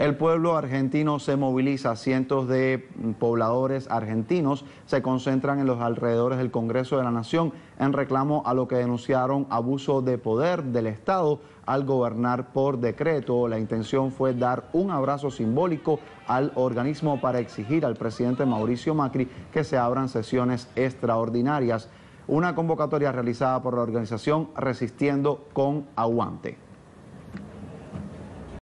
El pueblo argentino se moviliza, cientos de pobladores argentinos se concentran en los alrededores del Congreso de la Nación en reclamo a lo que denunciaron abuso de poder del Estado al gobernar por decreto. La intención fue dar un abrazo simbólico al organismo para exigir al presidente Mauricio Macri que se abran sesiones extraordinarias. Una convocatoria realizada por la organización Resistiendo con Aguante.